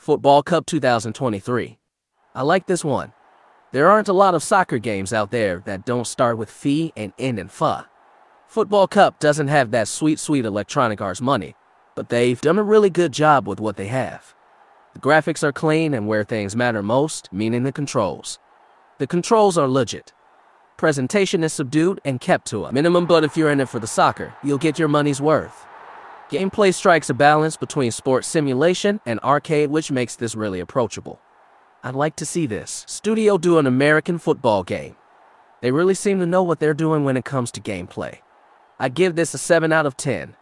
Football Cup 2023. I like this one. There aren't a lot of soccer games out there that don't start with fee and end in fa. Football Cup doesn't have that sweet, sweet Electronic Arts money, but they've done a really good job with what they have. The graphics are clean and where things matter most, meaning the controls. The controls are legit. Presentation is subdued and kept to a minimum, but if you're in it for the soccer, you'll get your money's worth. Gameplay strikes a balance between sports simulation and arcade, which makes this really approachable. I'd like to see this studio do an American football game. They really seem to know what they're doing when it comes to gameplay. I give this a 7 out of 10.